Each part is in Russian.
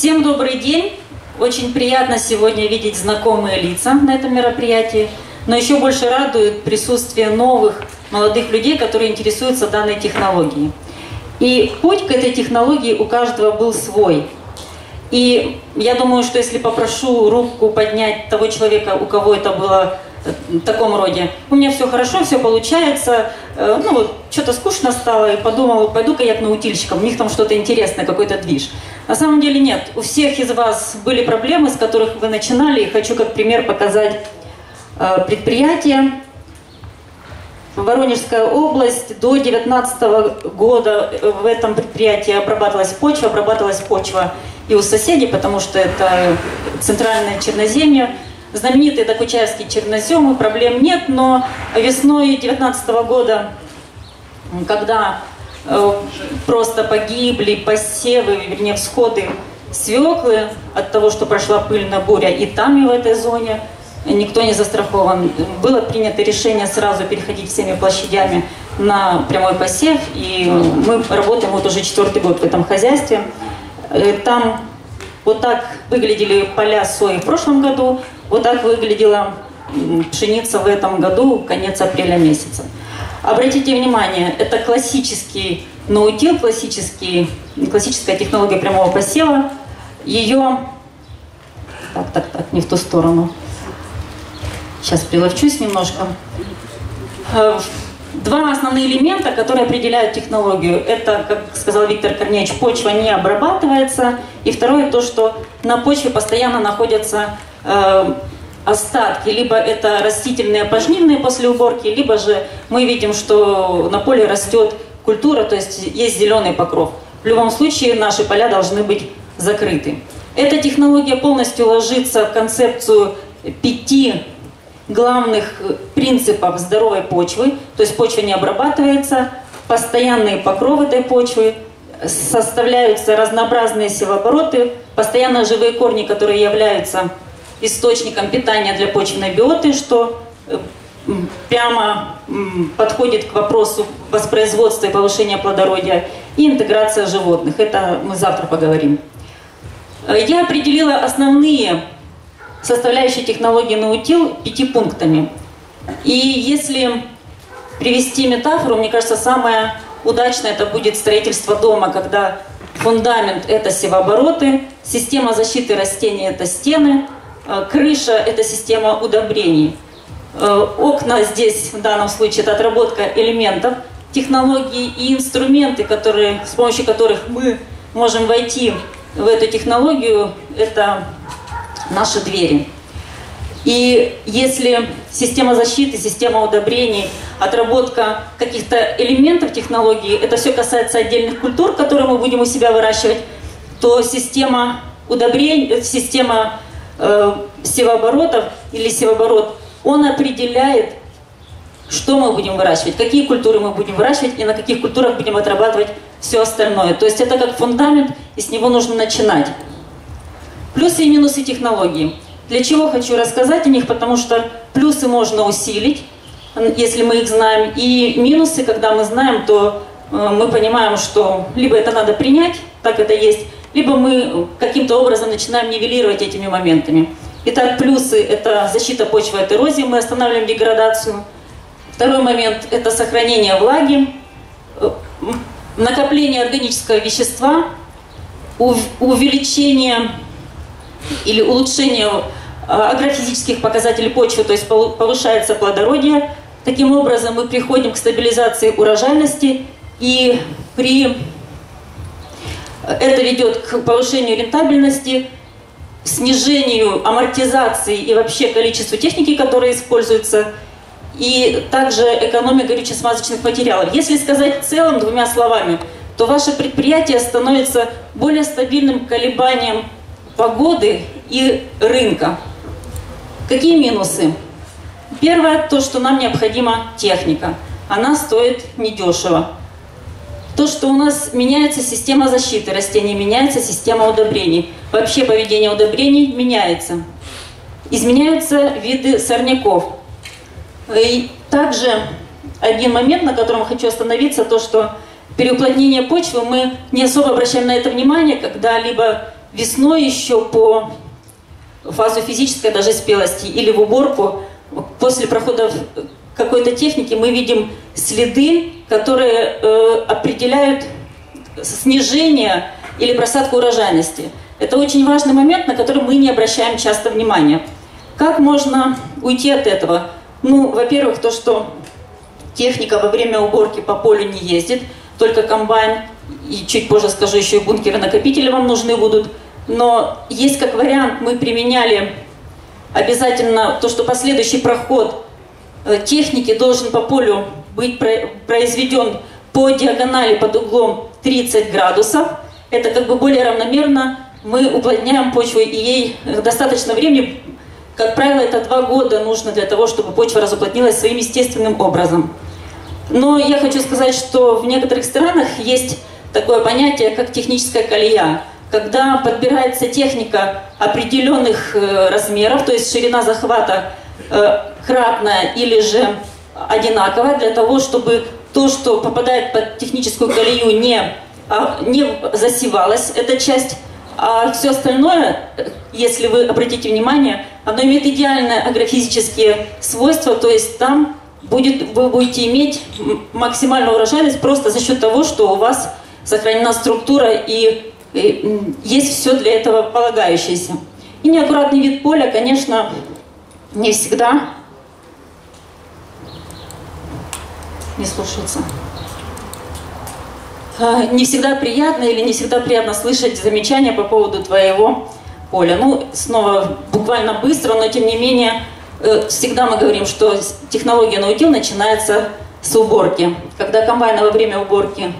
Всем добрый день! Очень приятно сегодня видеть знакомые лица на этом мероприятии, но еще больше радует присутствие новых молодых людей, которые интересуются данной технологией. И путь к этой технологии у каждого был свой. И я думаю, что если попрошу руку поднять того человека, у кого это было в таком роде. У меня все хорошо, все получается. Э, ну, что-то скучно стало, и подумала, пойду-ка я к наутильщикам, у них там что-то интересное, какой-то движ. На самом деле нет. У всех из вас были проблемы, с которых вы начинали, и хочу как пример показать э, предприятие. Воронежская область до 2019 года э, в этом предприятии обрабатывалась почва, обрабатывалась почва и у соседей, потому что это центральное черноземье, знаменитые докучаевские черноземы, проблем нет, но весной 2019 года, когда э, просто погибли посевы, вернее всходы свеклы от того, что прошла пыльная буря и там, и в этой зоне, никто не застрахован. Было принято решение сразу переходить всеми площадями на прямой посев, и мы работаем вот уже четвертый год в этом хозяйстве. Э, там вот так выглядели поля сои в прошлом году, вот так выглядела пшеница в этом году, конец апреля месяца. Обратите внимание, это классический наутил, классический, классическая технология прямого посева. Ее... Так, так, так, не в ту сторону. Сейчас приловчусь немножко. Э, два основные элемента, которые определяют технологию. Это, как сказал Виктор Корнеевич, почва не обрабатывается. И второе, то, что на почве постоянно находятся остатки, либо это растительные пожнивные после уборки, либо же мы видим, что на поле растет культура, то есть есть зеленый покров. В любом случае наши поля должны быть закрыты. Эта технология полностью ложится в концепцию пяти главных принципов здоровой почвы, то есть почва не обрабатывается, постоянные покровы этой почвы, составляются разнообразные севообороты, постоянно живые корни, которые являются источником питания для почвенной биоты, что э, прямо подходит к вопросу воспроизводства и повышения плодородия, и интеграция животных. Это мы завтра поговорим. Э, я определила основные составляющие технологии наутил пяти пунктами. И если привести метафору, мне кажется, самое удачное это будет строительство дома, когда фундамент – это севообороты, система защиты растений – это стены, крыша – это система удобрений. Э, окна здесь, в данном случае, это отработка элементов, технологии и инструменты, которые, с помощью которых мы можем войти в эту технологию, это наши двери. И если система защиты, система удобрений, отработка каких-то элементов технологии, это все касается отдельных культур, которые мы будем у себя выращивать, то система удобрений, система э, севооборотов или севооборот, он определяет, что мы будем выращивать, какие культуры мы будем выращивать и на каких культурах будем отрабатывать все остальное. То есть это как фундамент, и с него нужно начинать. Плюсы и минусы технологии. Для чего хочу рассказать о них, потому что плюсы можно усилить, если мы их знаем, и минусы, когда мы знаем, то э, мы понимаем, что либо это надо принять, так это есть, либо мы каким-то образом начинаем нивелировать этими моментами. Итак, плюсы – это защита почвы от эрозии, мы останавливаем деградацию. Второй момент – это сохранение влаги, э, накопление органического вещества, увеличение или улучшение э, агрофизических показателей почвы, то есть повышается плодородие. Таким образом мы приходим к стабилизации урожайности и при это ведет к повышению рентабельности, снижению амортизации и вообще количеству техники, которая используется, и также экономия горюче-смазочных материалов. Если сказать в целом двумя словами, то ваше предприятие становится более стабильным колебанием погоды и рынка. Какие минусы? Первое, то, что нам необходима техника. Она стоит недешево то, что у нас меняется система защиты растений, меняется система удобрений. Вообще поведение удобрений меняется. Изменяются виды сорняков. И также один момент, на котором хочу остановиться, то, что переуплотнение почвы мы не особо обращаем на это внимание, когда либо весной еще по фазу физической даже спелости или в уборку, после прохода какой-то техники мы видим следы, которые э, определяют снижение или просадку урожайности. Это очень важный момент, на который мы не обращаем часто внимания. Как можно уйти от этого? Ну, во-первых, то, что техника во время уборки по полю не ездит, только комбайн, и чуть позже скажу, еще и бункеры-накопители вам нужны будут. Но есть как вариант, мы применяли обязательно то, что последующий проход техники должен по полю быть произведен по диагонали под углом 30 градусов. Это как бы более равномерно. Мы уплотняем почву, и ей достаточно времени. Как правило, это два года нужно для того, чтобы почва разуплотнилась своим естественным образом. Но я хочу сказать, что в некоторых странах есть такое понятие, как техническая колея. Когда подбирается техника определенных э, размеров, то есть ширина захвата э, кратная или же одинаковая, для того, чтобы то, что попадает под техническую колею, не, а, не засевалась эта часть, а все остальное, если вы обратите внимание, оно имеет идеальные агрофизические свойства, то есть там будет, вы будете иметь максимальную урожайность просто за счет того, что у вас сохранена структура и, и есть все для этого полагающееся. И неаккуратный вид поля, конечно, не всегда не слушается. А, не всегда приятно или не всегда приятно слышать замечания по поводу твоего поля. Ну, снова буквально быстро, но тем не менее, э, всегда мы говорим, что технология наутил начинается с уборки. Когда комбайны во время уборки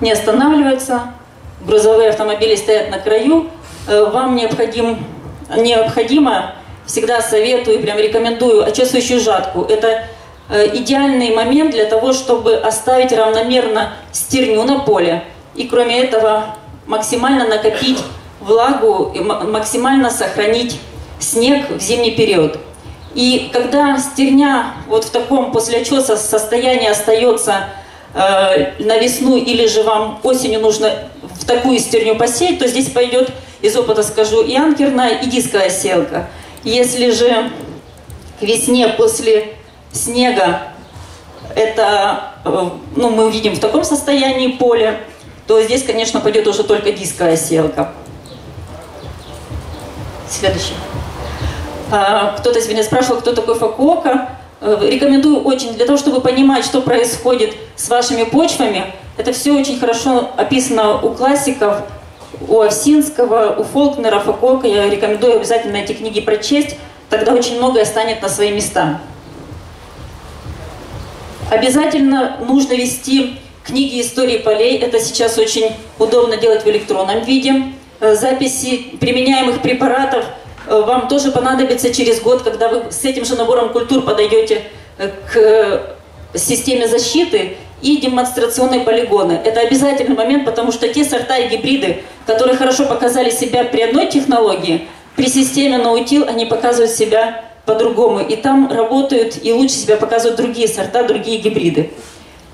не останавливаются, грузовые автомобили стоят на краю, э, вам необходим, необходимо, всегда советую, прям рекомендую, очесывающую жатку. Это Э, идеальный момент для того, чтобы оставить равномерно стерню на поле. И кроме этого максимально накопить влагу максимально сохранить снег в зимний период. И когда стерня вот в таком после очеса состоянии остается э, на весну или же вам осенью нужно в такую стерню посеять, то здесь пойдет, из опыта скажу, и анкерная, и дисковая селка. Если же к весне после снега, это, э, ну, мы увидим в таком состоянии поле, то здесь, конечно, пойдет уже только дисковая селка. Следующий. А, кто-то сегодня спрашивал, кто такой Факуока. Э, рекомендую очень, для того, чтобы понимать, что происходит с вашими почвами, это все очень хорошо описано у классиков, у Овсинского, у Фолкнера, Факуока. Я рекомендую обязательно эти книги прочесть, тогда очень многое станет на свои места. Обязательно нужно вести книги истории полей. Это сейчас очень удобно делать в электронном виде. Э, записи применяемых препаратов э, вам тоже понадобится через год, когда вы с этим же набором культур подойдете э, к системе защиты и демонстрационные полигоны. Это обязательный момент, потому что те сорта и гибриды, которые хорошо показали себя при одной технологии, при системе наутил они показывают себя по-другому. И там работают и лучше себя показывают другие сорта, другие гибриды.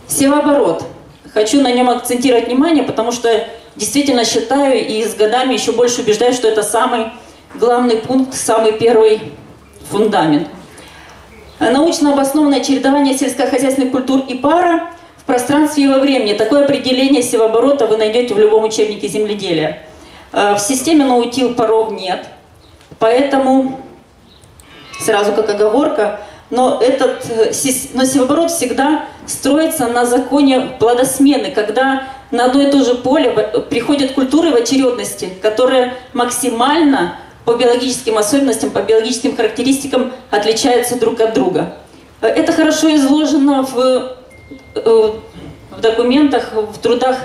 Севооборот. Хочу на нем акцентировать внимание, потому что действительно считаю и с годами еще больше убеждаюсь, что это самый главный пункт, самый первый фундамент. Научно обоснованное чередование сельскохозяйственных культур и пара в пространстве и во времени. Такое определение севооборота вы найдете в любом учебнике земледелия. Э, в системе наутил паров нет, поэтому сразу как оговорка, но этот э, но севооборот всегда строится на законе плодосмены, когда на одно и то же поле приходят культуры в очередности, которые максимально по биологическим особенностям, по биологическим характеристикам отличаются друг от друга. Э, это хорошо изложено в, в документах, в трудах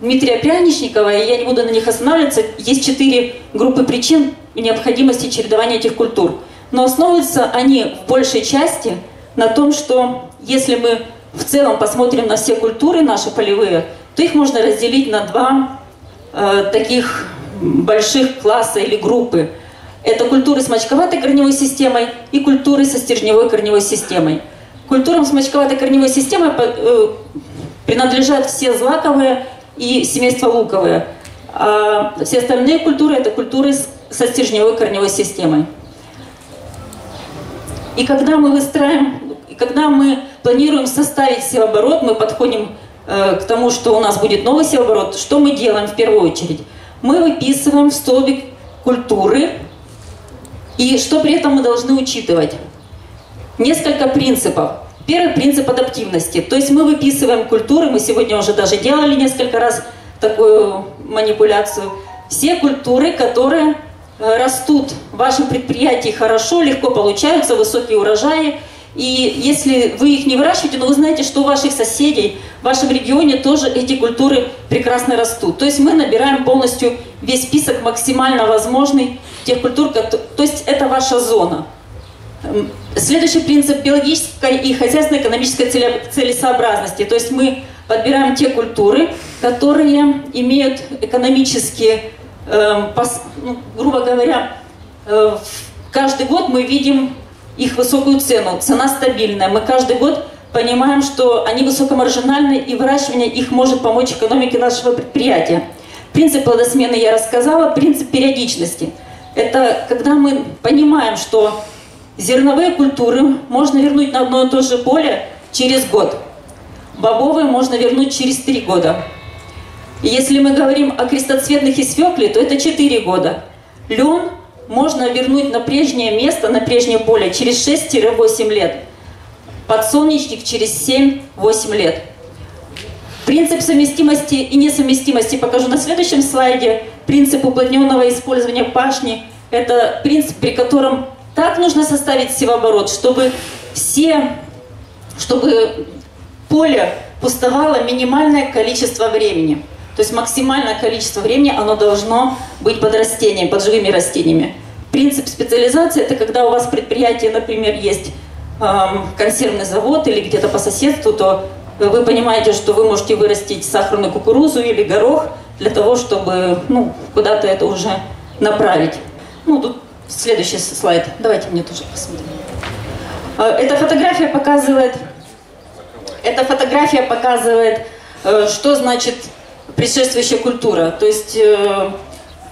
Дмитрия Пряничникова, и я не буду на них останавливаться. Есть четыре группы причин необходимости чередования этих культур. Но основываются они в большей части на том, что если мы в целом посмотрим на все культуры наши полевые, то их можно разделить на два э, таких больших класса или группы. Это культуры с мочковатой корневой системой и культуры со стержневой корневой системой. Культурам с мочковатой корневой системой э, принадлежат все злаковые и семейства луковые. А все остальные культуры – это культуры со стержневой корневой системой. И когда мы выстраиваем, когда мы планируем составить севооборот, мы подходим э, к тому, что у нас будет новый севооборот, что мы делаем в первую очередь? Мы выписываем в столбик культуры, и что при этом мы должны учитывать? Несколько принципов. Первый принцип адаптивности. То есть мы выписываем культуры, мы сегодня уже даже делали несколько раз такую манипуляцию. Все культуры, которые э, растут в вашем предприятии хорошо, легко получаются, высокие урожаи. И если вы их не выращиваете, но вы знаете, что у ваших соседей, в вашем регионе тоже эти культуры прекрасно растут. То есть мы набираем полностью весь список максимально возможный тех культур, то есть это ваша зона. Следующий принцип биологической и хозяйственно-экономической целесообразности. То есть мы подбираем те культуры, которые имеют экономические, э, пос, ну, грубо говоря, э, каждый год мы видим их высокую цену. Цена стабильная. Мы каждый год понимаем, что они высокомаржинальны, и выращивание их может помочь экономике нашего предприятия. Принцип плодосмены я рассказала, принцип периодичности. Это когда мы понимаем, что Зерновые культуры можно вернуть на одно и то же поле через год. Бобовые можно вернуть через три года. Если мы говорим о крестоцветных и свекле, то это 4 года. Лен можно вернуть на прежнее место, на прежнее поле через 6-8 лет. Подсолнечник через 7-8 лет. Принцип совместимости и несовместимости покажу на следующем слайде. Принцип уплотненного использования пашни – это принцип, при котором так нужно составить севооборот, чтобы все, чтобы поле пустовало минимальное количество времени. То есть максимальное количество времени оно должно быть под растением, под живыми растениями. Принцип специализации – это когда у вас предприятие, например, есть эм, консервный завод или где-то по соседству, то вы понимаете, что вы можете вырастить сахарную кукурузу или горох для того, чтобы ну, куда-то это уже направить. Ну, тут Следующий слайд. Давайте мне тоже посмотрим. А, эта фотография показывает, эта фотография показывает, э, что значит предшествующая культура. То есть э,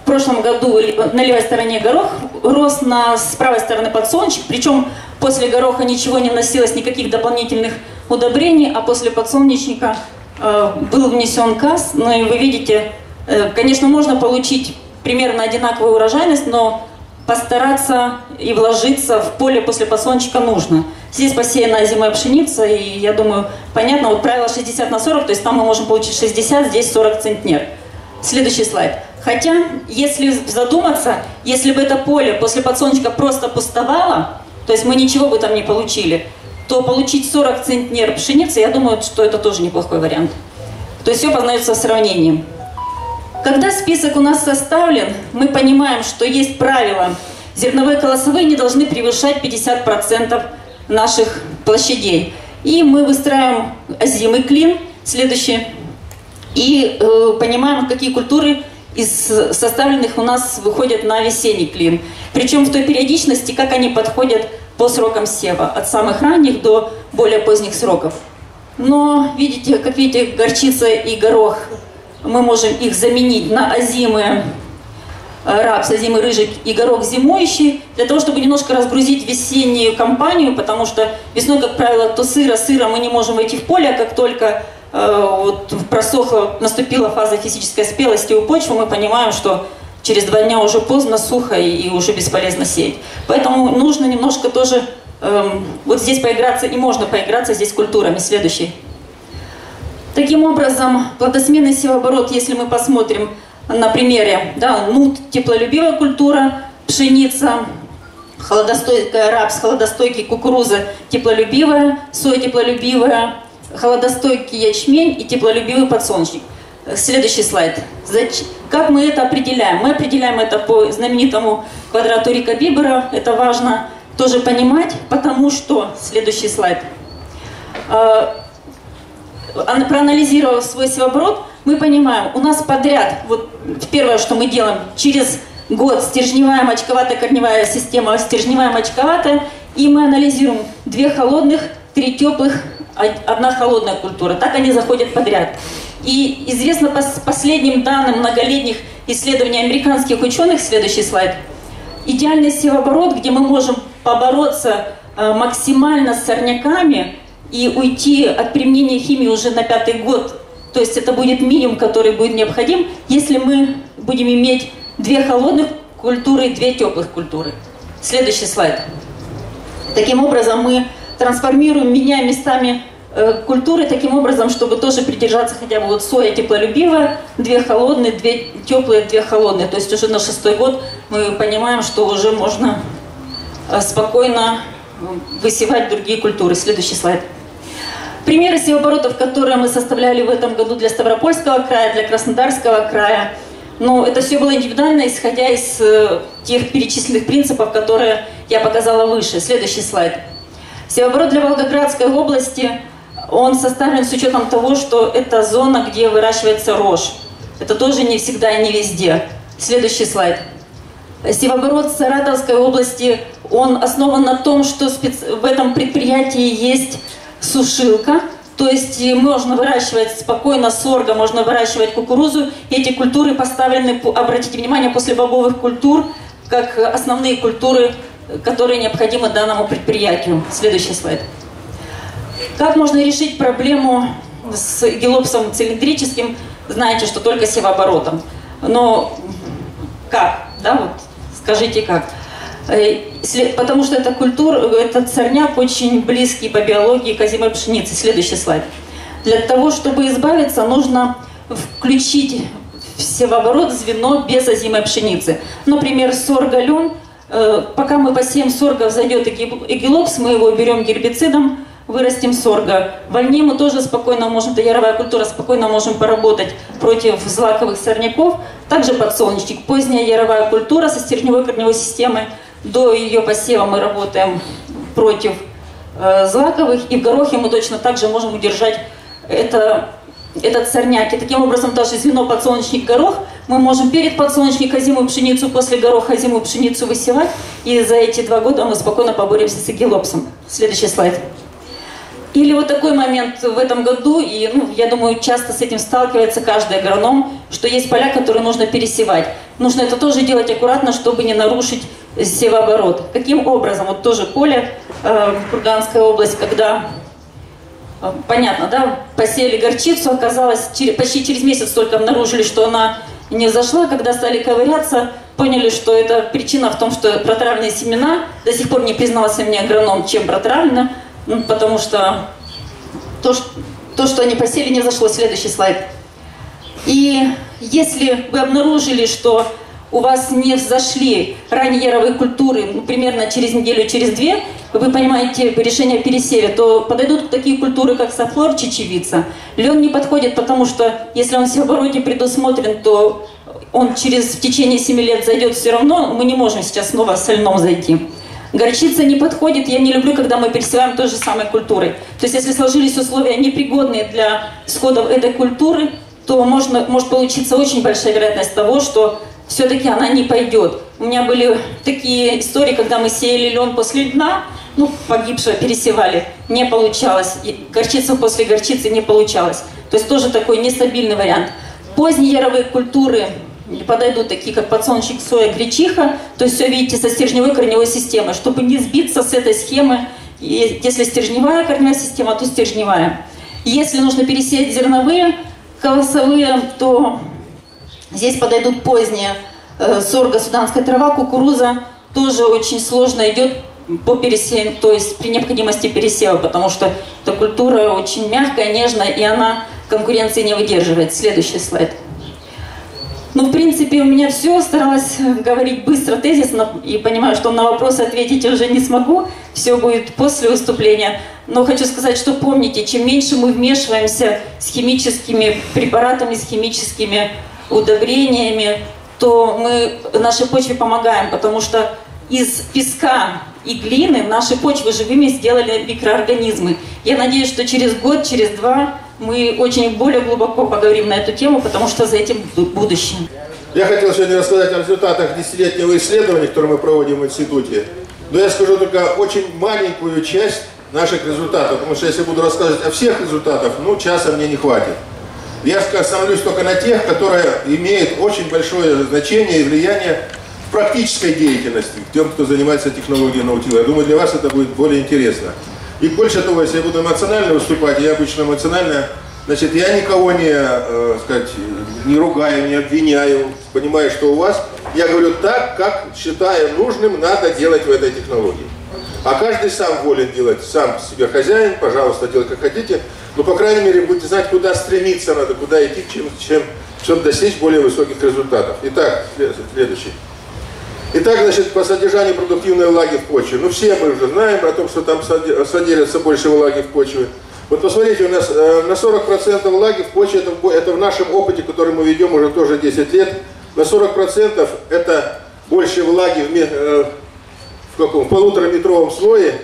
в прошлом году на левой стороне горох рос на с правой стороны подсолнечник, причем после гороха ничего не вносилось, никаких дополнительных удобрений, а после подсолнечника э, был внесен каз. Ну и вы видите, конечно, можно получить примерно одинаковую урожайность, но постараться и вложиться в поле после подсолнечника нужно. Здесь посеяна зимой пшеница, и я думаю, понятно, вот правило 60 на 40, то есть там мы можем получить 60, здесь 40 центнер. Следующий слайд. Хотя, если задуматься, если бы это поле после подсолнечника просто пустовало, то есть мы ничего бы там не получили, то получить 40 центнер пшеницы, я думаю, что это тоже неплохой вариант. То есть все познается сравнением. Когда список у нас составлен, мы понимаем, что есть правило. Зерновые колосовые не должны превышать 50% наших площадей. И мы выстраиваем озимый клин, следующий, и э, понимаем, какие культуры из составленных у нас выходят на весенний клин. Причем в той периодичности, как они подходят по срокам сева, от самых ранних до более поздних сроков. Но, видите, как видите, горчица и горох мы можем их заменить на озимы э, рапс, озимый рыжик и горох зимующий, для того, чтобы немножко разгрузить весеннюю кампанию, потому что весной, как правило, то сыро-сыро мы не можем войти в поле, а как только э, вот, просохла, наступила фаза физической спелости у почвы, мы понимаем, что через два дня уже поздно, сухо и, и уже бесполезно сеять. Поэтому нужно немножко тоже э, вот здесь поиграться, и можно поиграться здесь культурами. Следующий. Таким образом, плодосменный севооборот, если мы посмотрим на примере, да, нут, теплолюбивая культура, пшеница, холодостойкая рапс, холодостойкий кукуруза, теплолюбивая, соя теплолюбивая, холодостойкий ячмень и теплолюбивый подсолнечник. Следующий слайд. Как мы это определяем? Мы определяем это по знаменитому квадрату Рика Бибера. Это важно тоже понимать, потому что... Следующий слайд а, проанализировав свой севооборот, мы понимаем, у нас подряд, вот первое, что мы делаем, через год стержневая мочковатая корневая система, стержневая мочковатая, и мы анализируем две холодных, три теплых, одна холодная культура. Так они заходят подряд. И известно по последним данным многолетних исследования американских ученых, следующий слайд, идеальный севооборот, где мы можем побороться э, максимально с сорняками и уйти от применения химии уже на пятый год. То есть это будет минимум, который будет необходим, если мы будем иметь две холодных культуры и две теплых культуры. Следующий слайд. Таким образом мы трансформируем, меняем местами э, культуры таким образом, чтобы тоже придержаться хотя бы вот соя теплолюбивая, две холодные, две теплые, две холодные. То есть уже на шестой год мы понимаем, что уже можно э, спокойно высевать другие культуры. Следующий слайд. Примеры севооборотов, которые мы составляли в этом году для Ставропольского края, для Краснодарского края. Но это все было индивидуально, исходя из э, тех перечисленных принципов, которые я показала выше. Следующий слайд. Севооборот для Волгоградской области, он составлен с учетом того, что это зона, где выращивается рожь. Это тоже не всегда и не везде. Следующий слайд. Севооборот Саратовской области, он основан на том, что в этом предприятии есть сушилка, то есть можно выращивать спокойно сорго, можно выращивать кукурузу. Эти культуры поставлены, обратите внимание, после бобовых культур, как основные культуры, которые необходимы данному предприятию. Следующий слайд. Как можно решить проблему с гелопсом цилиндрическим? Знаете, что только севооборотом. Но как? Да, вот скажите как. Э, потому что это культура, этот сорняк очень близкий по биологии к озимой пшенице. Следующий слайд. Для того, чтобы избавиться, нужно включить в севооборот звено без озимой пшеницы. Например, сорголен. Э, пока мы посеем сорго, взойдет эгилопс, мы его берем гербицидом, вырастим сорго. В вольне мы тоже спокойно можем, это яровая культура, спокойно можем поработать против злаковых сорняков. Также подсолнечник, поздняя яровая культура со стержневой корневой системой – до ее посева мы работаем против э, злаковых, и в горохе мы точно так же можем удержать это, этот сорняк. И таким образом даже звено подсолнечник-горох мы можем перед подсолнечник озимую пшеницу, после гороха озимую пшеницу высевать, и за эти два года мы спокойно поборемся с эгилопсом. Следующий слайд. Или вот такой момент в этом году, и ну, я думаю, часто с этим сталкивается каждый агроном, что есть поля, которые нужно пересевать. Нужно это тоже делать аккуратно, чтобы не нарушить севооборот. Каким образом? Вот тоже поле, э, Курганская область, когда, э, понятно, да, посеяли горчицу, оказалось, через, почти через месяц только обнаружили, что она не взошла, когда стали ковыряться, поняли, что это причина в том, что протравленные семена, до сих пор не признался мне агроном, чем протравлено, ну, потому что то, то, что они посели, не взошло. Следующий слайд. И если вы обнаружили, что у вас не взошли ранние культуры, ну, примерно через неделю, через две, вы понимаете решение о то подойдут такие культуры, как софлор, чечевица. Лен не подходит, потому что если он в обороте предусмотрен, то он через в течение 7 лет зайдет все равно, мы не можем сейчас снова с льном зайти. Горчица не подходит, я не люблю, когда мы пересеваем той же самой культурой. То есть если сложились условия непригодные для сходов этой культуры, то можно, может получиться очень большая вероятность того, что все-таки она не пойдет. У меня были такие истории, когда мы сеяли лен после льна, ну, погибшего пересевали, не получалось. И горчица после горчицы не получалось. То есть тоже такой нестабильный вариант. Поздние яровые культуры подойдут такие, как подсолнечник, соя, гречиха. То есть все видите со стержневой корневой системой, чтобы не сбиться с этой схемы. Если стержневая корневая система, то стержневая. Если нужно пересеять зерновые, колосовые, то Здесь подойдут поздние э, сорго, суданская трава, кукуруза. Тоже очень сложно идет по пересеянию, то есть при необходимости пересева, потому что эта культура очень мягкая, нежная, и она конкуренции не выдерживает. Следующий слайд. Ну, в принципе, у меня все. Старалась говорить быстро, тезисно, и понимаю, что на вопросы ответить уже не смогу. Все будет после выступления. Но хочу сказать, что помните, чем меньше мы вмешиваемся с химическими препаратами, с химическими удобрениями, то мы нашей почве помогаем, потому что из песка и глины наши почвы живыми сделали микроорганизмы. Я надеюсь, что через год, через два мы очень более глубоко поговорим на эту тему, потому что за этим будущее. Я хотел сегодня рассказать о результатах десятилетнего исследования, которое мы проводим в институте. Но я скажу только очень маленькую часть наших результатов, потому что если буду рассказывать о всех результатах, ну, часа мне не хватит. Я остановлюсь только на тех, которые имеют очень большое значение и влияние в практической деятельности, тем, кто занимается технологией наутила. Я думаю, для вас это будет более интересно. И больше того, если я буду эмоционально выступать, я обычно эмоционально, значит, я никого не, э, сказать, не ругаю, не обвиняю, понимаю, что у вас. Я говорю так, как считаю нужным, надо делать в этой технологии. А каждый сам волен делать, сам себе хозяин, пожалуйста, делай как хотите. Но, по крайней мере, будете знать, куда стремиться надо, куда идти, чем, чем, чтобы достичь более высоких результатов. Итак, следующий. Итак, значит, по содержанию продуктивной влаги в почве. Ну, все мы уже знаем о том, что там содержится больше влаги в почве. Вот посмотрите, у нас э, на 40% влаги в почве, это, это в нашем опыте, который мы ведем уже тоже 10 лет, на 40% это больше влаги в, э, в каком? В полутораметровом слое.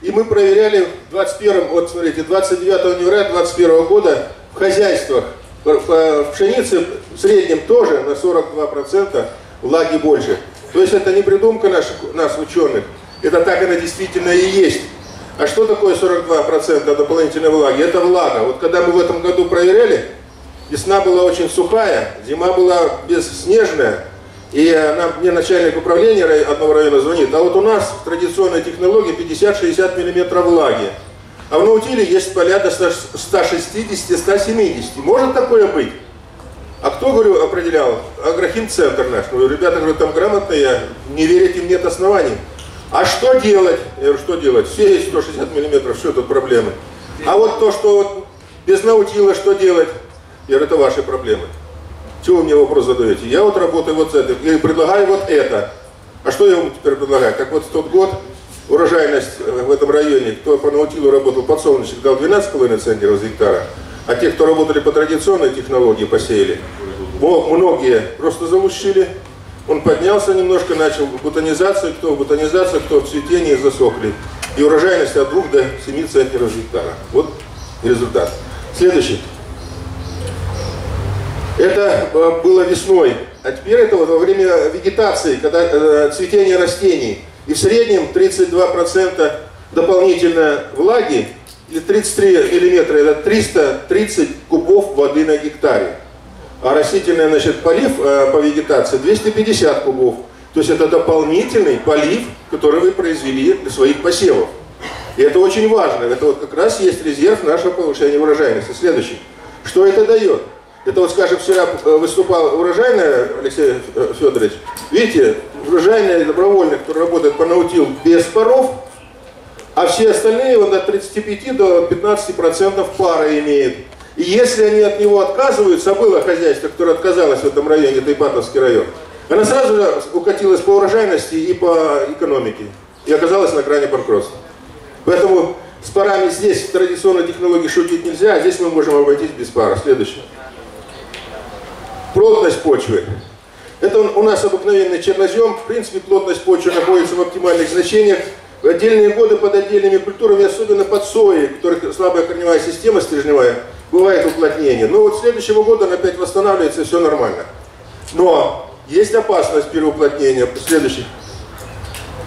И мы проверяли в 21, вот смотрите, 29 января 21 года в хозяйствах в пшенице в среднем тоже на 42% влаги больше. То есть это не придумка наших, нас, ученых, это так она действительно и есть. А что такое 42% дополнительной влаги? Это влага. Вот когда мы в этом году проверяли, весна была очень сухая, зима была бесснежная, и она, мне начальник управления одного района звонит, а вот у нас в традиционной технологии 50-60 мм влаги. А в наутиле есть поля до 160-170. Может такое быть? А кто, говорю, определял? Агрохим-центр наш. Говорю, ребята, говорю, там грамотные, не верите, нет оснований. А что делать? Я говорю, что делать? Все есть 160 миллиметров, что тут проблемы? А вот то, что вот без наутила, что делать? Я говорю, это ваши проблемы. Чего вы мне вопрос задаете? Я вот работаю вот с этим и предлагаю вот это. А что я вам теперь предлагаю? Как вот в тот год урожайность в этом районе, кто по наутилу работал, подсолнечник дал 12,5 центнеров за гектара, а те, кто работали по традиционной технологии, посеяли, многие просто залущили. Он поднялся немножко, начал бутонизацию, кто в бутонизацию, кто в цветении засохли. И урожайность от 2 до 7 центнеров за гектара. Вот результат. Следующий. Это э, было весной. А теперь это вот во время вегетации, когда э, цветение растений. И в среднем 32% дополнительно влаги, или 33 миллиметра, это 330 кубов воды на гектаре. А растительный значит, полив э, по вегетации 250 кубов. То есть это дополнительный полив, который вы произвели для своих посевов. И это очень важно. Это вот как раз есть резерв нашего повышения урожайности. Следующий. Что это дает? Это вот, скажем, вчера э, выступал урожайный Алексей э, Федорович. Видите, урожайный добровольный, который работает по наутил без паров, а все остальные он от 35 до 15 процентов пара имеет. И если они от него отказываются, а было хозяйство, которое отказалось в этом районе, это Ипатовский район, она сразу же укатилась по урожайности и по экономике. И оказалась на грани банкротства. Поэтому с парами здесь в традиционной технологии шутить нельзя, а здесь мы можем обойтись без пара. Следующее. Плотность почвы. Это у нас обыкновенный чернозем. В принципе, плотность почвы находится в оптимальных значениях. В отдельные годы под отдельными культурами, особенно под соей, у которых слабая корневая система стержневая, бывает уплотнение. Но вот следующего года она опять восстанавливается, все нормально. Но есть опасность переуплотнения следующих.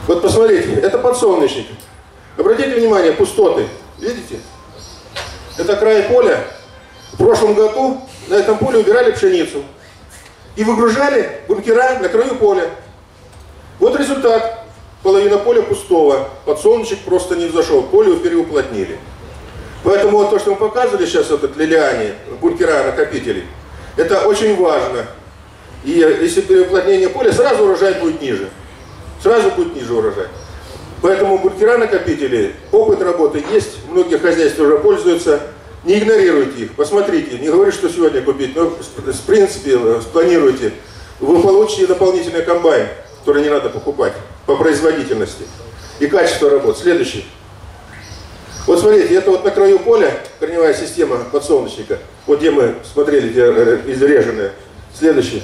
Вот посмотрите, это подсолнечник. Обратите внимание, пустоты. Видите? Это край поля. В прошлом году на этом поле убирали пшеницу и выгружали бункера на краю поля. Вот результат. Половина поля пустого. Подсолнечник просто не взошел. Поле переуплотнили. Поэтому вот то, что мы показывали сейчас, вот это лилиане, бункера накопителей, это очень важно. И если переуплотнение поля, сразу урожай будет ниже. Сразу будет ниже урожай. Поэтому бункера накопителей, опыт работы есть, многие хозяйства уже пользуются. Не игнорируйте их, посмотрите, не говорю, что сегодня купить, но в принципе спланируйте. Вы получите дополнительный комбайн, который не надо покупать по производительности и качество работы. Следующий. Вот смотрите, это вот на краю поля корневая система подсолнечника. Вот где мы смотрели, где э, изреженная. Следующий.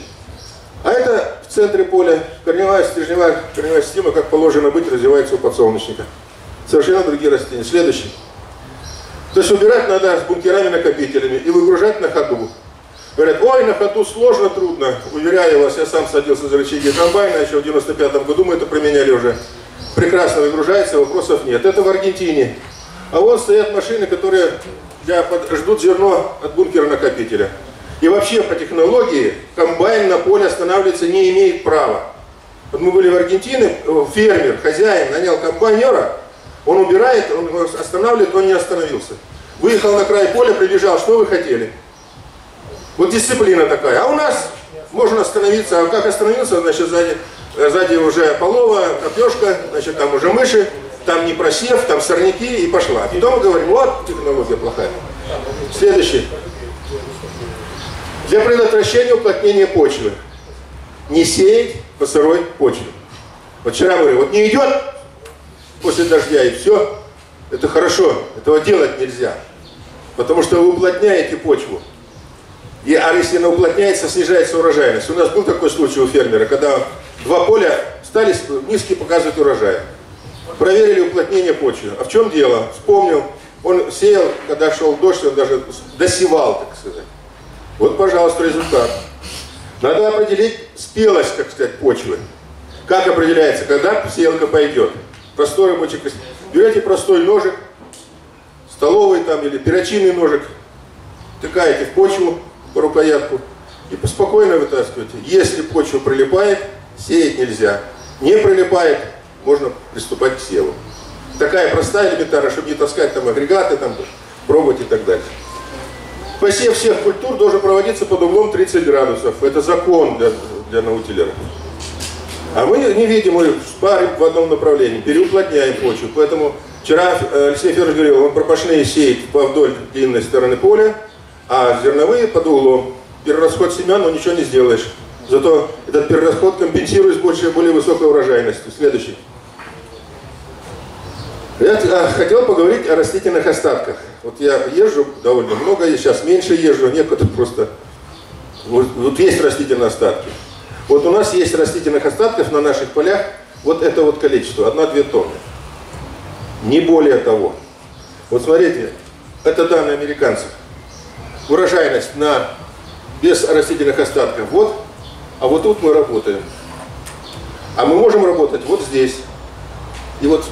А это в центре поля корневая, стержневая корневая система, как положено быть, развивается у подсолнечника. Совершенно другие растения. Следующий. То есть убирать надо с бункерами-накопителями и выгружать на ходу. Говорят, ой, на ходу сложно, трудно. Уверяю вас, я сам садился за рычаги комбайна, еще в 95 году мы это применяли уже. Прекрасно выгружается, вопросов нет. Это в Аргентине. А вот стоят машины, которые для, ждут зерно от бункера накопителя. И вообще по технологии комбайн на поле останавливаться не имеет права. Вот мы были в Аргентине, э, фермер, хозяин нанял комбайнера, он убирает, он останавливает, он не остановился. Выехал на край поля, прибежал, что вы хотели? Вот дисциплина такая. А у нас можно остановиться, а как остановился, значит, сзади, сзади уже полова, копешка, значит, там уже мыши, там не просев, там сорняки и пошла. Потом мы говорим, вот технология плохая. Следующий. Для предотвращения уплотнения почвы. Не сеять по сырой почве. Вот вчера говорю, вот не идет после дождя и все, это хорошо, этого делать нельзя. Потому что вы уплотняете почву. И, а если она уплотняется, снижается урожайность. У нас был такой случай у фермера, когда два поля стали низкие показывать урожай. Проверили уплотнение почвы. А в чем дело? Вспомнил, он сеял, когда шел дождь, он даже досевал, так сказать. Вот, пожалуйста, результат. Надо определить спелость, как сказать, почвы. Как определяется, когда сеялка пойдет? Простой рабочий. Берете простой ножик, столовый там или перочинный ножик, тыкаете в почву по рукоятку и спокойно вытаскиваете. Если почва прилипает, сеять нельзя. Не прилипает, можно приступать к севу. Такая простая, элементарная, чтобы не таскать там агрегаты, там, пробовать и так далее. Посев всех культур должен проводиться под углом 30 градусов. Это закон для, для наутилера. А мы не видим, мы спарим в одном направлении, переуплотняем почву. Поэтому вчера э, Алексей Федорович говорил, он пропашные сеет вдоль длинной стороны поля, а зерновые под углом. Перерасход семян, но ничего не сделаешь. Зато этот перерасход компенсирует больше, более высокой урожайностью. Следующий. Я а, хотел поговорить о растительных остатках. Вот я езжу довольно много, я сейчас меньше езжу, некуда просто... Вот, вот есть растительные остатки. Вот у нас есть растительных остатков на наших полях вот это вот количество, 1-2 тонны. Не более того. Вот смотрите, это данные американцев. Урожайность на без растительных остатков вот, а вот тут мы работаем. А мы можем работать вот здесь. И вот,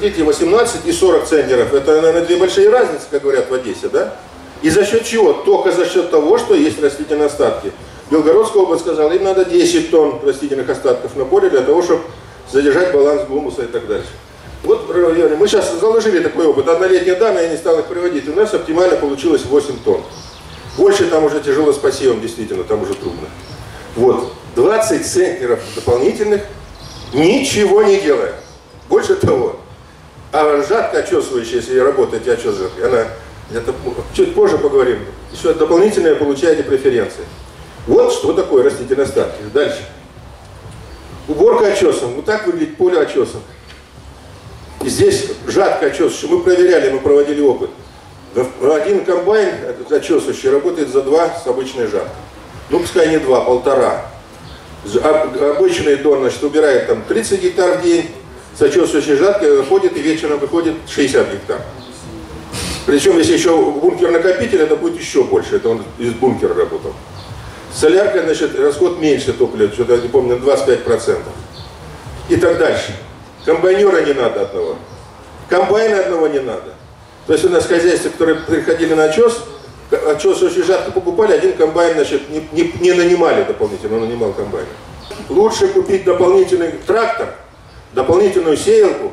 видите, 18 и 40 центнеров, это, наверное, две большие разницы, как говорят в Одессе, да? И за счет чего? Только за счет того, что есть растительные остатки. Белгородская область сказала, им надо 10 тонн растительных остатков на поле для того, чтобы задержать баланс гумуса и так дальше. Вот мы сейчас заложили такой опыт. Однолетние данные, я не стал их приводить. У нас оптимально получилось 8 тонн. Больше там уже тяжело с посевом, действительно, там уже трудно. Вот, 20 центнеров дополнительных, ничего не делая. Больше того, а жатка очесывающая, если работаете очес жаткой, она, это чуть позже поговорим, еще дополнительные получаете преференции. Вот что такое растительные остатки. Дальше. Уборка очесом. Вот так выглядит поле очесом. И здесь жатка очесывающая. Мы проверяли, мы проводили опыт. Один комбайн, этот очесывающий, работает за два с обычной жаткой. Ну, пускай не два, полтора. Обычный дон, значит, убирает там 30 гектар в день, сочувствующий жаткой ходит и вечером выходит 60 гектар. Причем, если еще бункер накопитель, это будет еще больше. Это он из бункера работал. Солярка, значит, расход меньше топлива, что-то, не помню, 25%. И так дальше. Комбайнера не надо одного. Комбайна одного не надо. То есть у нас хозяйства, которые приходили на очес, очес очень жатко покупали, один комбайн, значит, не, не, не нанимали дополнительно, он нанимал комбайн. Лучше купить дополнительный трактор, дополнительную сеялку,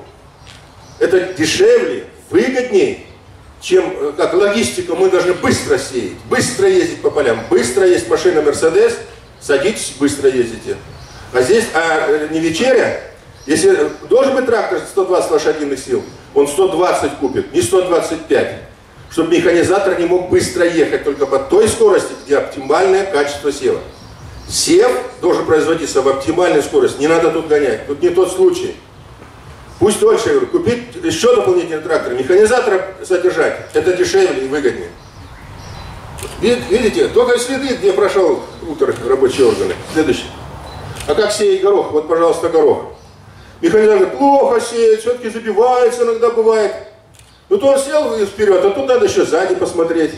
это дешевле, выгоднее, чем э, как логистика, мы должны быстро сеять, быстро ездить по полям, быстро есть машина Мерседес, садитесь, быстро ездите. А здесь, а э, не вечеря, если э, должен быть трактор 120 лошадиных сил, он 120 купит, не 125, чтобы механизатор не мог быстро ехать только по той скорости, где оптимальное качество сева. Сев должен производиться в оптимальной скорости. Не надо тут гонять. Тут не тот случай. Пусть дольше, я говорю, купить еще дополнительный трактор, механизатора содержать. Это дешевле и выгоднее. Видите, только следы, где прошел утро рабочие органы. Следующий. А как сеять горох? Вот, пожалуйста, горох. Механизатор плохо сеет, все-таки забивается иногда бывает. Ну то он сел вперед, а тут надо еще сзади посмотреть.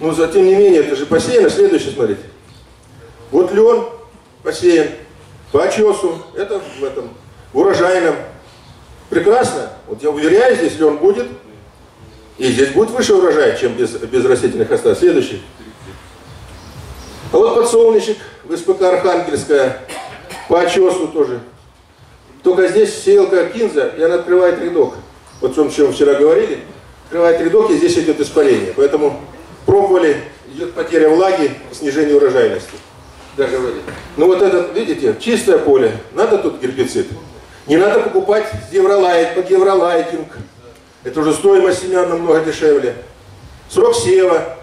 Ну, за тем не менее, это же посеяно. Следующий, смотрите. Вот лен посеян по очесу, это в этом урожайном. Прекрасно. Вот я уверяю, здесь лен будет. И здесь будет выше урожай, чем без, без растительных остатков. Следующий. А вот подсолнечник в СПК Архангельская, по очесу тоже. Только здесь сеялка кинза, и она открывает рядок. Вот о чем вчера говорили. Открывает рядок, и здесь идет испарение. Поэтому пробовали, идет потеря влаги, снижение урожайности. Даже вроде. Ну вот это, видите, чистое поле. Надо тут гербицид. Не надо покупать евролайт, под евролайтинг. Это уже стоимость семян намного дешевле. Срок сева.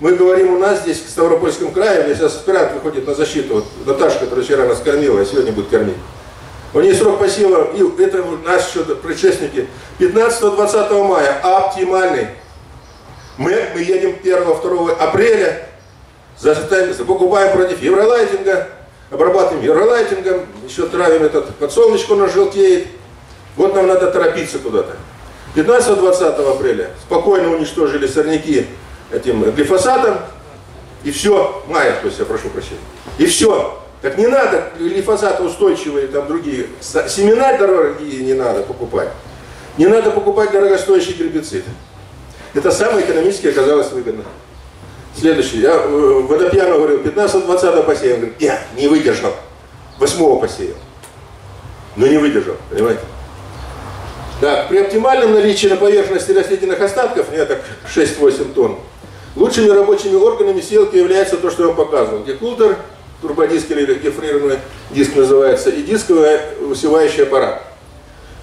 Мы говорим у нас здесь, в Ставропольском крае, у меня сейчас аспирант выходит на защиту, вот Наташа, которая вчера нас кормила, а сегодня будет кормить. У нее срок посева, и это наши что-то предшественники, 15-20 мая, оптимальный. Мы, мы едем 1-2 апреля, засыпаемся, покупаем против евролайтинга, обрабатываем евролайтингом, еще травим этот подсолнечку, он желтеет. Вот нам надо торопиться куда-то. 15-20 апреля спокойно уничтожили сорняки этим глифосатом, и все, мая, то есть я прошу прощения, и все. Так не надо глифосат устойчивые, там другие, семена дорогие не надо покупать. Не надо покупать дорогостоящий гербицид. Это самое экономически оказалось выгодно. Следующий. Я э, водопьяно говорил, 15-20 посеял. Говорит, я не выдержал. 8 посеял. Но не выдержал, понимаете? Так, при оптимальном наличии на поверхности растительных остатков, не так 6-8 тонн, лучшими рабочими органами сеялки является то, что я вам показывал. Гекултер, турбодиск или гофрированный диск называется, и дисковый усевающий аппарат.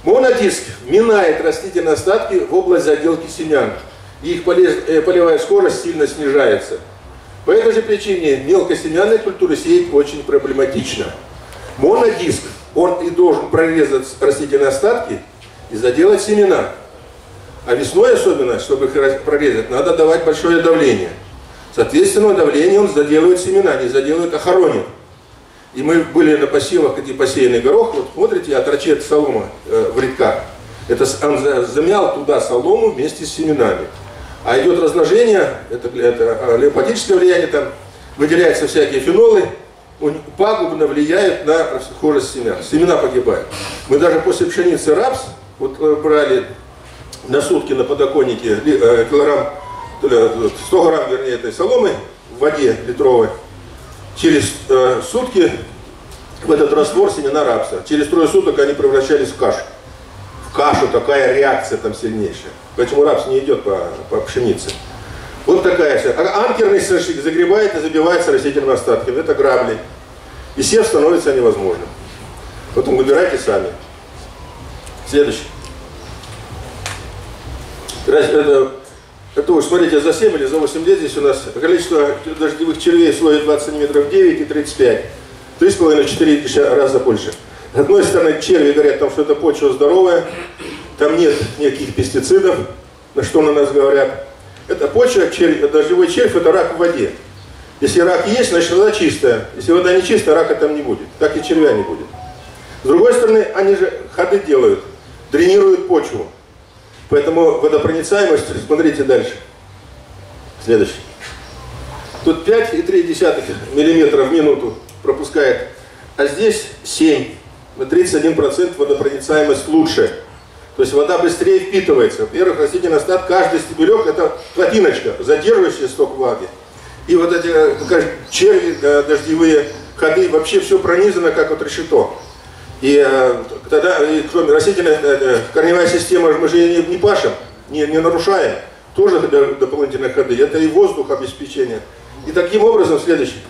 Монодиск минает растительные остатки в область заделки семян, и их э, полевая скорость сильно снижается. По этой же причине мелкосемянные культуры сеять очень проблематично. Монодиск, он и должен прорезать растительные остатки и заделать семена. А весной особенно, чтобы их прорезать, надо давать большое давление – Соответственно, давление он заделывает семена, не заделывает, а хоронит. И мы были на посевах, где посеянный горох, вот смотрите, отрочет солома э, в рядках. Это он замял туда солому вместе с семенами. А идет размножение, это, это а, леопатическое влияние, там выделяются всякие фенолы, пагубно влияют на схожесть семян. Семена погибают. Мы даже после пшеницы рапс, вот э, брали на сутки на подоконнике э, килограмм 100 грамм, вернее, этой соломы в воде литровой, через э, сутки в этот раствор семена рапса. Через трое суток они превращались в кашу. В кашу такая реакция там сильнейшая. Поэтому рапс не идет по, по пшенице. Вот такая вся. А анкерный сошик загребает и забивается растительными остатками. Это грабли. И сев становится невозможным. Поэтому выбирайте сами. Следующий. Это это уж, смотрите, за 7 или за 8 лет здесь у нас количество дождевых червей в слое 20 см 9 и 35. 3,5-4 раза больше. С одной стороны, черви говорят, там, что это почва здоровая, там нет никаких пестицидов, на что на нас говорят. Это почва, червь, дождевой червь, это рак в воде. Если рак есть, значит вода чистая. Если вода не чистая, рака там не будет. Так и червя не будет. С другой стороны, они же ходы делают, дренируют почву. Поэтому водопроницаемость, смотрите дальше. Следующий. Тут 5,3 мм в минуту пропускает, а здесь 7. На 31% водопроницаемость лучше. То есть вода быстрее впитывается. Во-первых, растительный остаток, каждый стебелек это плотиночка, задерживающая сток влаги. И вот эти черви, дождевые ходы, вообще все пронизано, как вот решето. И э, тогда, и, кроме растительной э, корневая система, мы же не, не пашем, не, не нарушаем. Тоже дополнительные ходы. Это и воздух обеспечения. И таким образом, следующий.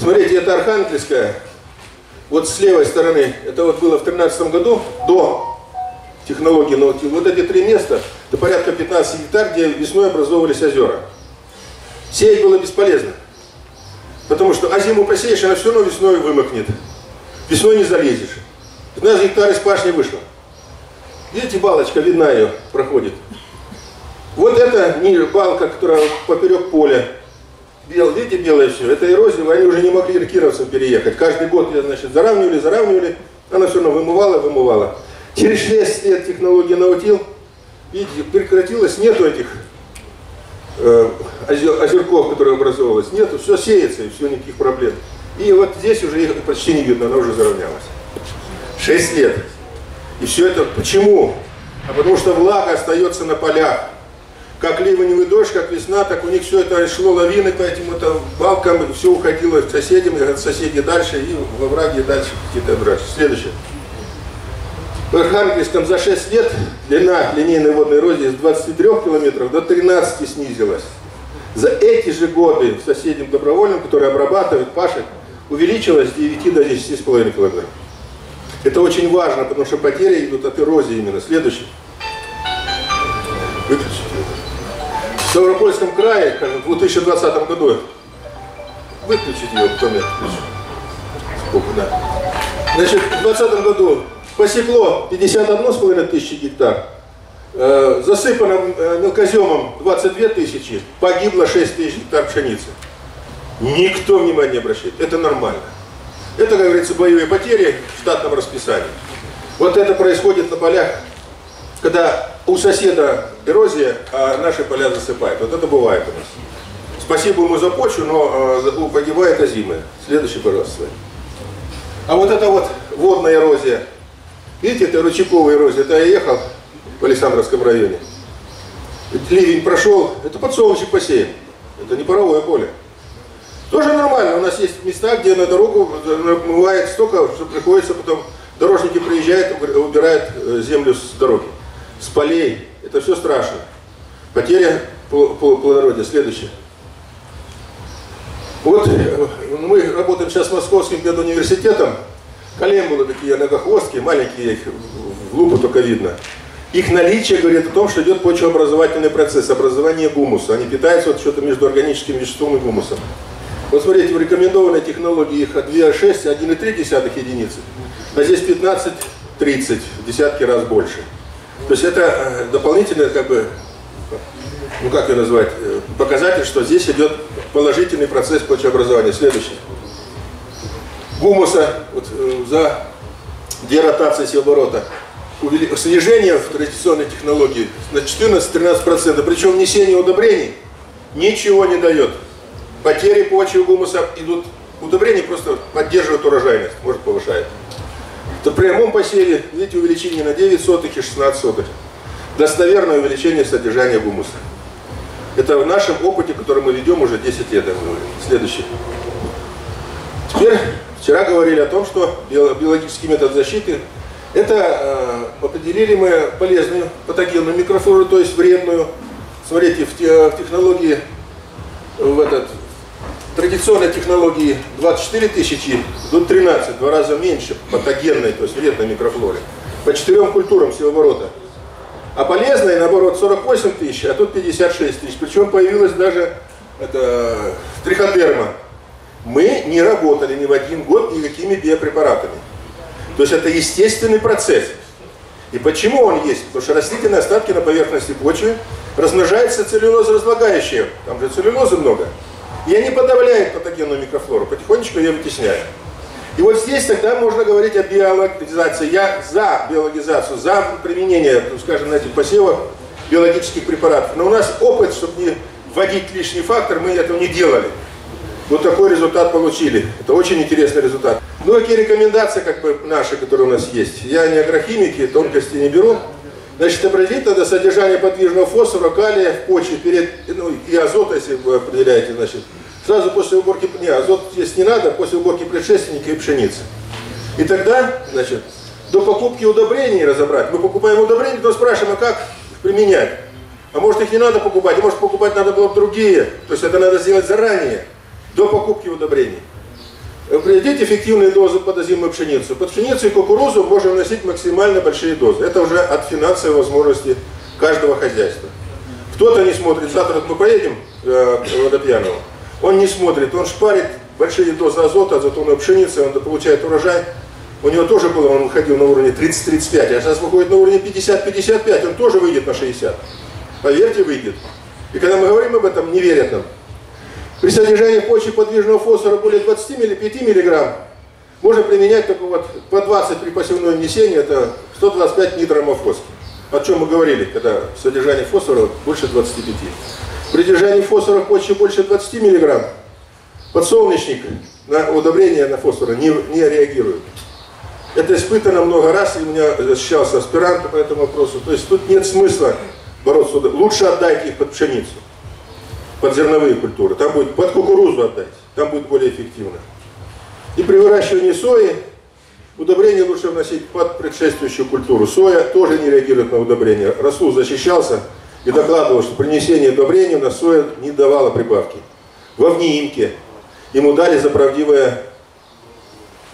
Смотрите, это Архангельская. Вот с левой стороны, это вот было в 2013 году, до технологии наутил. Вот эти три места, это порядка 15 гектар, где весной образовывались озера. Сеять было бесполезно. Потому что а зиму посеешь, она все равно весной вымокнет. Весной не залезешь. 15 гектар из пашни вышло. Видите, балочка видна ее проходит. Вот это балка, которая поперек поля. Бел, видите, белое все. Это эрозия, они уже не могли кировцам переехать. Каждый год, значит, заравнивали, заравнивали. Она все равно вымывала, вымывала. Через 6 лет технология наутил, видите, прекратилась, нету этих э, озер, озерков, которые образовывалось. Нету, все сеется, и все, никаких проблем. И вот здесь уже их почти не видно, она уже заровнялась. Шесть лет. И все это почему? А потому что влага остается на полях. как ливневый дождь, как весна, так у них все это шло лавины по этим это балкам, все уходило к соседям, от соседей дальше, и во враги дальше какие-то дальше. Следующее. В Архангельском за 6 лет длина линейной водной эрозии с 23 километров до 13 снизилась. За эти же годы соседям добровольным, которые обрабатывают, пашет, увеличилась с 9 до 10,5 килограмм. Это очень важно, потому что потери идут от эрозии именно. Следующий. Выключите. В Ставропольском крае, в 2020 году, выключите его, потом я включу. Сколько, да. Значит, в 2020 году посекло 51,5 тысячи гектар, э, засыпано э, мелкоземом 22 тысячи, погибло 6 тысяч гектар пшеницы. Никто внимания не обращает. Это нормально. Это, как говорится, боевые потери в штатном расписании. Вот это происходит на полях, когда у соседа эрозия, а наши поля засыпают. Вот это бывает у нас. Спасибо ему за почву, но э, погибает озимая. Следующий, пожалуйста. А вот это вот водная эрозия. Видите, это ручейковая эрозия. Это я ехал в Александровском районе. Ливень прошел, это подсолнечник посеян. Это не паровое поле. Тоже нормально. У нас есть места, где на дорогу намывает столько, что приходится потом, дорожники приезжают, убирают э, землю с дороги, с полей. Это все страшно. Потеря плодородия. Следующее. Вот э, мы работаем сейчас с Московским педуниверситетом. Колембулы такие многохвостки, маленькие, их в лупу только видно. Их наличие говорит о том, что идет почвообразовательный процесс, образование гумуса. Они питаются вот что-то между органическим веществом и гумусом. Вот смотрите, в рекомендованной технологии их 2,6, 1,3 единицы, а здесь 15-30, десятки раз больше. То есть это э, дополнительно, как бы, ну как ее назвать, э, показатель, что здесь идет положительный процесс почвообразования. Следующий. Гумуса вот, э, за деротацией силоборота. Снижение в традиционной технологии на 14-13%, причем внесение удобрений ничего не дает потери почвы гумуса идут, удобрения просто поддерживают урожайность, может повышает. При прямом посеве, видите, увеличение на 9 сотых и 16 сотых. Достоверное увеличение содержания гумуса. Это в нашем опыте, который мы ведем уже 10 лет. Следующий. Теперь, вчера говорили о том, что биологический метод защиты это э, определили мы полезную патогенную микрофлору, то есть вредную. Смотрите, в, те, в технологии в этот традиционной технологии 24 тысячи, тут 13, два раза меньше патогенной, то есть вредной микрофлоре. По четырем культурам силоворота. А полезной, наоборот, 48 тысяч, а тут 56 тысяч. Причем появилась даже это, триходерма. Мы не работали ни в один год никакими биопрепаратами. То есть это естественный процесс. И почему он есть? Потому что растительные остатки на поверхности почвы размножается целлюлоза-разлагающая. Там же целлюлозы много. И они подавляют патогенную микрофлору, потихонечку ее вытесняют. И вот здесь тогда можно говорить о биологизации. Я за биологизацию, за применение, ну, скажем, на этих посевах биологических препаратов. Но у нас опыт, чтобы не вводить лишний фактор, мы этого не делали. Вот такой результат получили. Это очень интересный результат. Ну, какие рекомендации, как бы, наши, которые у нас есть. Я не агрохимики, тонкости не беру. Значит, определить надо содержание подвижного фосфора, калия в почве перед, ну, и азота, если вы определяете, значит, сразу после уборки, не, азот здесь не надо, после уборки предшественника и пшеницы. И тогда, значит, до покупки удобрений разобрать. Мы покупаем удобрения, то спрашиваем, а как их применять? А может их не надо покупать, а может покупать надо было другие. То есть это надо сделать заранее, до покупки удобрений. Определить эффективные дозы под озимую пшеницу. Под пшеницу и кукурузу можно вносить максимально большие дозы. Это уже от финансовой возможности каждого хозяйства. Кто-то не смотрит, завтра мы поедем э, к Водопьянову, он не смотрит, он шпарит большие дозы азота, азотонной пшеницы, он получает урожай. У него тоже было, он выходил на уровне 30-35, а сейчас выходит на уровне 50-55, он тоже выйдет на 60. Поверьте, выйдет. И когда мы говорим об этом, не верят нам. При содержании в подвижного фосфора более 25 мг можно применять только вот по 20 при посевной внесении, это 125 нитромофоски. О чем мы говорили, когда содержание фосфора больше 25. При содержании фосфора в почве больше 20 мг подсолнечник на удобрение на фосфор не, не реагирует. Это испытано много раз, и у меня защищался аспирант по этому вопросу. То есть тут нет смысла бороться, лучше отдайте их под пшеницу, под зерновые культуры, там будет, под кукурузу отдать, там будет более эффективно. И при выращивании сои удобрения лучше вносить под предшествующую культуру. Соя тоже не реагирует на удобрения. Расул защищался и докладывал, что при несении удобрений у нас соя не давала прибавки. Во вниимке ему дали за правдивое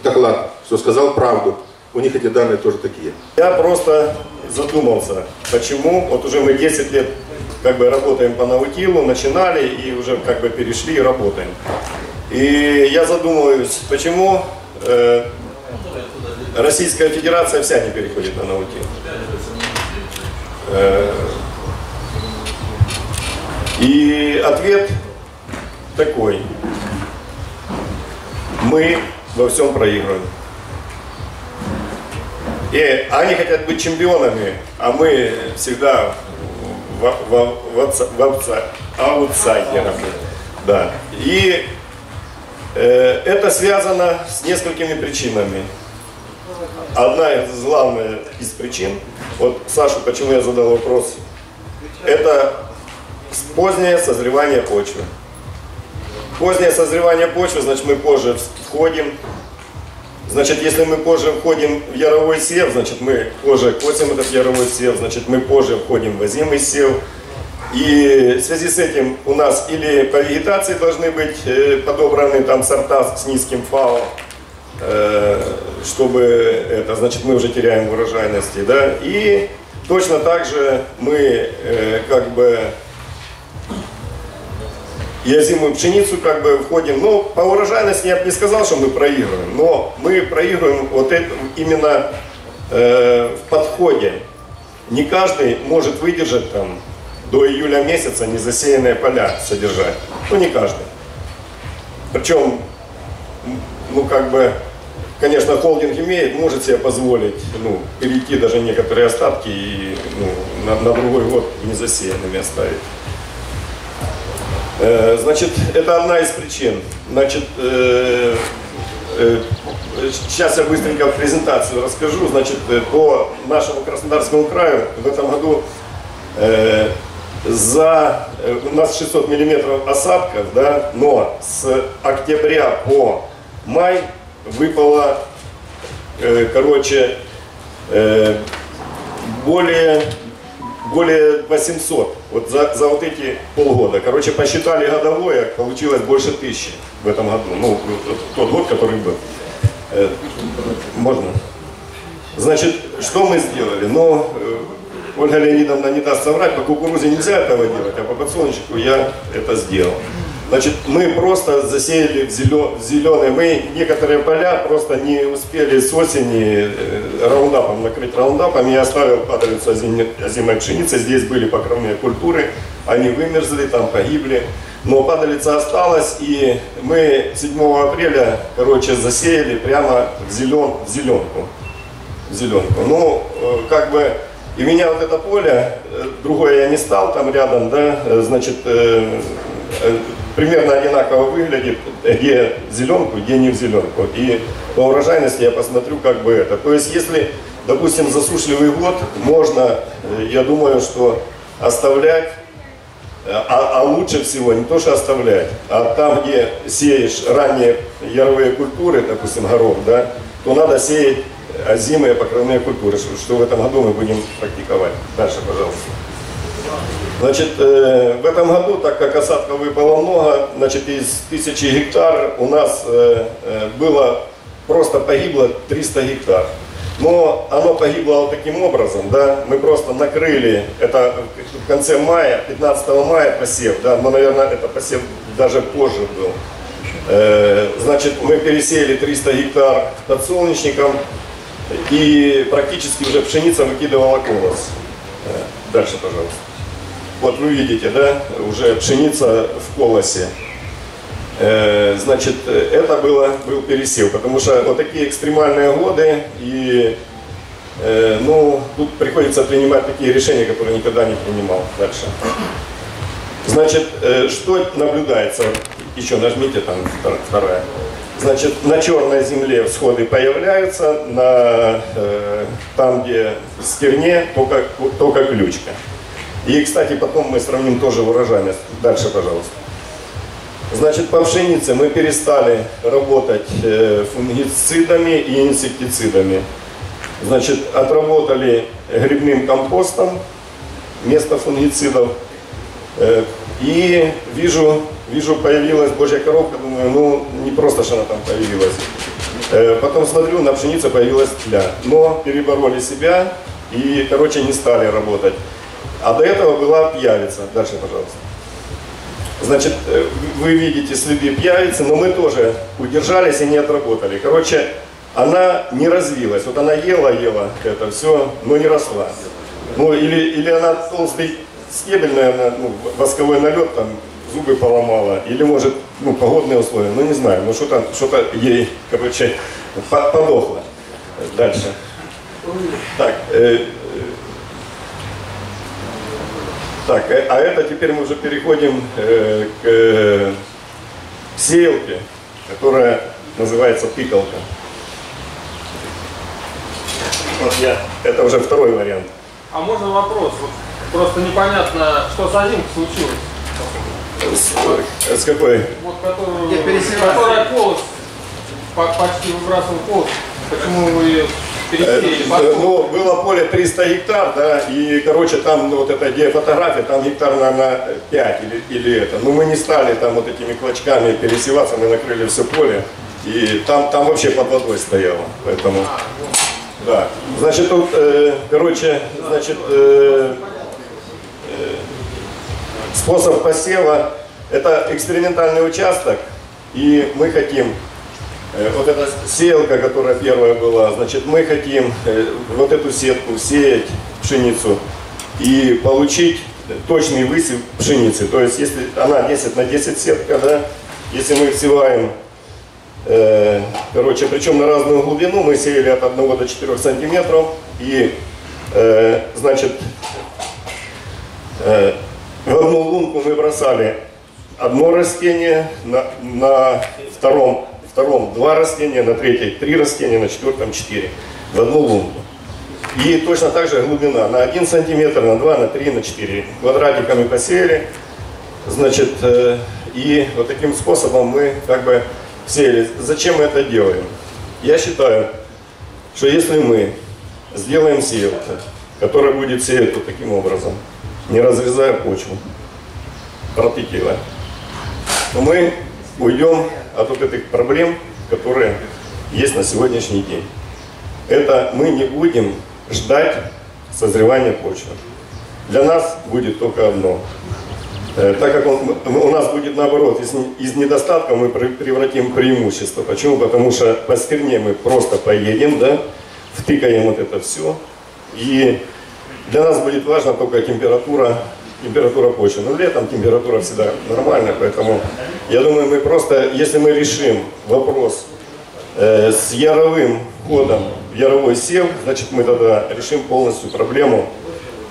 доклад, что сказал правду. У них эти данные тоже такие. Я просто задумался, почему, вот уже мы 10 лет как бы работаем по наутилу, начинали и уже как бы перешли и работаем. И я задумываюсь, почему э, Российская Федерация вся не переходит на наутил. Э, и ответ такой. Мы во всем проигрываем. И они хотят быть чемпионами, а мы всегда аутсайдерами. Да. И э, это связано с несколькими причинами. Одна из главных из причин, вот Саша, почему я задал вопрос, это позднее созревание почвы. Позднее созревание почвы, значит мы позже входим Значит, если мы позже входим в яровой сев, значит, мы позже косим этот яровой сев, значит, мы позже входим в озимый сев. И в связи с этим у нас или по вегетации должны быть э, подобраны там сорта с низким фау, э, чтобы это, значит, мы уже теряем урожайности, да, и точно так же мы э, как бы и озимую пшеницу как бы входим. Но по урожайности я бы не сказал, что мы проигрываем, но мы проигрываем вот это именно э, в подходе. Не каждый может выдержать там до июля месяца незасеянные поля содержать. Ну не каждый. Причем, ну как бы, конечно, холдинг имеет, может себе позволить ну, перейти даже некоторые остатки и ну, на, на другой год незасеянными оставить. Э, значит, это одна из причин. Значит, э, э, сейчас я быстренько презентацию расскажу. Значит, по нашему Краснодарскому краю в этом году за у нас 600 миллиметров осадков, да, но с октября по май выпало, короче, более более 800 вот за, за вот эти полгода. Короче, посчитали годовое, получилось больше тысячи в этом году. Ну, тот год, который был. Э, можно? Значит, что мы сделали? Ну, э, Ольга Леонидовна не даст соврать, по кукурузе нельзя этого делать, а по подсолнечнику я это сделал. Значит, мы просто засеяли в, зелен, в зеленые, мы некоторые поля просто не успели с осени э, раундапом накрыть раундапом. Я оставил падалицу озимой, озимой пшеницы, здесь были покровные культуры, они вымерзли, там погибли. Но падалица осталась, и мы 7 апреля, короче, засеяли прямо в, зелен, в зеленку. В зеленку. Ну, э, как бы, и меня вот это поле, э, другое я не стал там рядом, да, значит, примерно одинаково выглядит, где зеленку, где не в зеленку. И по урожайности я посмотрю, как бы это. То есть, если, допустим, засушливый год, можно, э, я думаю, что оставлять, э, а, а лучше всего не то, что оставлять, а там, где сеешь ранние яровые культуры, допустим, горох, да, то надо сеять озимые покровные культуры, что в этом году мы будем практиковать. Дальше, пожалуйста. Значит, э, в этом году, так как осадков выпало много, значит, из тысячи гектар у нас э, э, было, просто погибло 300 гектар. Но оно погибло вот таким образом, да, мы просто накрыли, это в конце мая, 15 мая посев, да, но, наверное, это посев даже позже был. Значит, мы пересеяли 300 гектар подсолнечником, и практически уже пшеница выкидывала колос. Дальше, пожалуйста. Вот вы видите, да, уже пшеница в колосе. Э, значит, это было, был пересев, потому что вот такие экстремальные годы, и э, ну, тут приходится принимать такие решения, которые никогда не принимал дальше. Значит, э, что наблюдается? Еще нажмите там вторая. Значит, на черной земле всходы появляются, на, э, там, где стерне, только, только ключка. И, кстати, потом мы сравним тоже урожайность. Дальше, пожалуйста. Значит, по пшенице мы перестали работать э, фунгицидами и инсектицидами. Значит, отработали грибным компостом вместо фунгицидов. Э, И вижу, вижу, появилась божья коровка, думаю, ну, не просто что она там появилась. Э, Потом смотрю, на пшенице появилась тля. Но перебороли себя и, короче, не стали работать. А до этого была пьявица. Дальше, пожалуйста. Значит, э, вы видите следы пьявицы, но мы тоже удержались и не отработали. Короче, она не развилась. Вот она ела, ела это все, но не росла. Ну, или, или она толстый стебель, наверное, ну, восковой налет, там, зубы поломала. Или, может, ну, погодные условия, ну, не знаю. Ну, что-то что ей, короче, по- подохло. Дальше. Так, э, Так, э, а это теперь мы уже переходим э, к э, сеялке, которая называется тыкалка. Вот я, это уже второй вариант. А можно вопрос? Вот просто непонятно, что с озимкой случилось. С, с какой? Вот которую, которая колос, по- почти выбрасывал колос. Почему вы ее Э, э, Ну, было поле 300 гектар, да, и, короче, там, ну, вот эта где фотография, там гектар, наверное, 5 или, или это. Ну, мы не стали там вот этими клочками пересеваться, мы накрыли все поле, и там, там вообще под водой стояло, поэтому... Да. Значит, тут, э, короче, значит, э, э, способ посева, это экспериментальный участок, и мы хотим Вот эта сеялка, которая первая была, значит, мы хотим э, вот эту сетку сеять пшеницу и получить точный высев пшеницы. То есть, если она 10 на 10 сетка, да, если мы всеваем, э, короче, причем на разную глубину, мы сеяли от 1 до 4 сантиметров, и, э, значит, э, в одну лунку мы бросали одно растение, на, на втором, втором два растения, на третьей три растения, на четвертом четыре. В одну лунку. И точно так же глубина на 1 сантиметр, на 2, на 3, на 4. Квадратиками посеяли. Значит, э, и вот таким способом мы как бы сеяли. Зачем мы это делаем? Я считаю, что если мы сделаем сеялку, которая будет сеять вот таким образом, не разрезая почву, протекила, то мы уйдем от вот этих проблем, которые есть на сегодняшний день. Это мы не будем ждать созревания почвы. Для нас будет только одно. Э, Так как он- у нас будет наоборот, из, из недостатка мы пре- превратим преимущество. Почему? Потому что по стерне мы просто поедем, да, втыкаем вот это все. И для нас будет важна только температура, температура почвы. Но летом температура всегда нормальная, поэтому я думаю, мы просто, если мы решим вопрос э, с яровым входом в яровой сев, значит мы тогда решим полностью проблему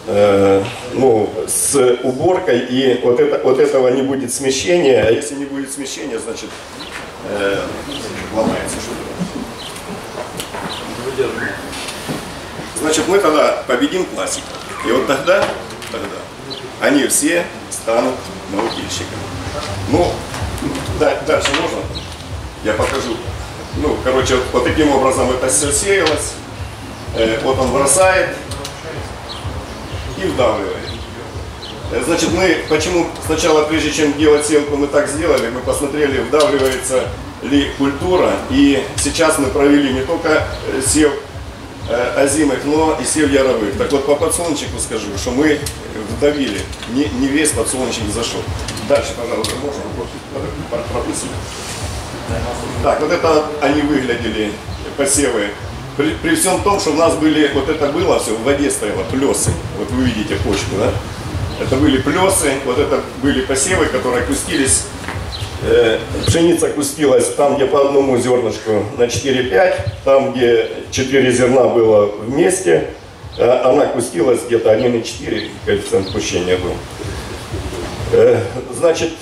э, ну, с уборкой, и вот, это, вот этого не будет смещения, а если не будет смещения, значит э, ломается что-то. Значит, мы тогда победим классиков. И вот тогда, тогда они все станут наутильщиками. Ну, да- дальше можно? Я покажу. Ну, короче, вот, вот таким образом это все сеялось. Э, вот он бросает и вдавливает. Э, Значит, мы почему сначала, прежде чем делать селку, мы так сделали, мы посмотрели, вдавливается ли культура. И сейчас мы провели не только э, сев э, озимых, но и сев яровых. Так вот, по подсолнечнику скажу, что мы вдавили, не, не весь подсолнечник зашел. Дальше, пожалуйста, можно Пр- пропустить. Так, вот это они выглядели, посевы. При, при всем том, что у нас были, вот это было все, в воде стояло, плесы. Вот вы видите почву, да? Это были плесы, вот это были посевы, которые кустились. Э, пшеница кустилась там, где по одному зернышку на 4-5, там, где 4 зерна было вместе, э, она кустилась где-то 1,4 коэффициент пущения был. Э, Значит,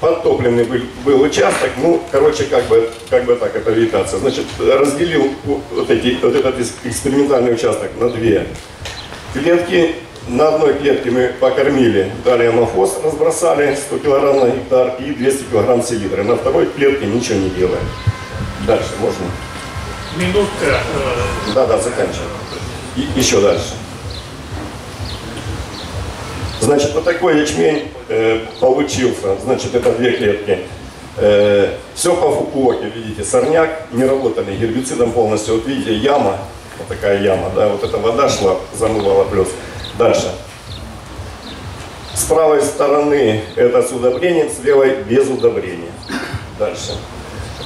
подтопленный был, был участок, ну, короче, как бы, как бы так это вегетация. Значит, разделил вот, эти, вот этот экспериментальный участок на две клетки на одной клетке мы покормили, дали амофос, разбросали 100 килограмм на гектар и 200 килограмм селитры. На второй клетке ничего не делаем. Дальше можно. Минутка. э, Да, да, заканчиваем. И еще дальше. Значит, вот такой ячмень э, получился. Значит, это две клетки. все по фукуоке, видите, сорняк, не работали гербицидом полностью. Вот видите, яма, вот такая яма, да, вот эта вода шла, замывала плюс. Дальше. С правой стороны это с удобрением, с левой без удобрения. Дальше.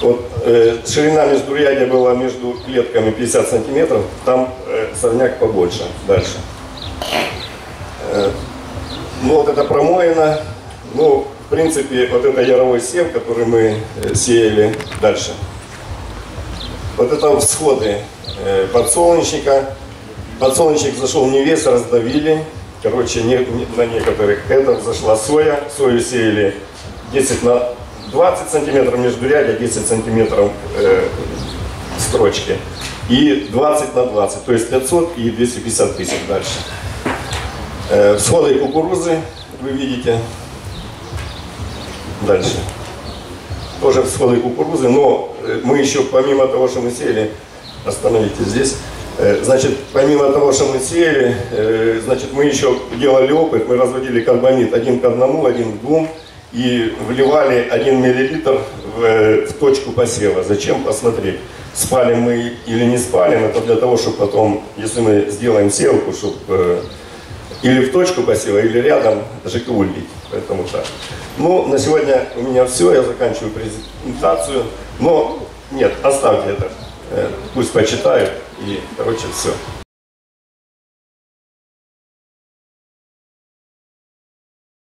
Вот э, ширина междурядья была между клетками 50 сантиметров, там э, сорняк побольше. Дальше. Э, ну вот это промоина. Ну, в принципе, вот это яровой сев, который мы э, сеяли. Дальше. Вот это всходы э, подсолнечника. Подсолнечник зашел не весь, раздавили. Короче, не, не- на некоторых. Это взошла соя. Сою сеяли 10 на 20 сантиметров между рядя, 10 сантиметров э, строчки. И 20 на 20, то есть 500 и 250 тысяч дальше. Э, всходы кукурузы вы видите. Дальше. Тоже всходы кукурузы, но э, мы еще помимо того, что мы сеяли, остановитесь здесь, Значит, помимо того, что мы сеяли, э, значит, мы еще делали опыт, мы разводили карбамид один к одному, один к двум, и вливали 1 миллилитр в, э, в точку посева. Зачем? Посмотреть, спалим мы или не спалим. Это для того, чтобы потом, если мы сделаем сеялку, чтобы или в точку посева, или рядом ЖКУ лить. Поэтому так. Ну, на сегодня у меня все, я заканчиваю презентацию. Но нет, оставьте это. Э, Пусть почитают. И, короче, все.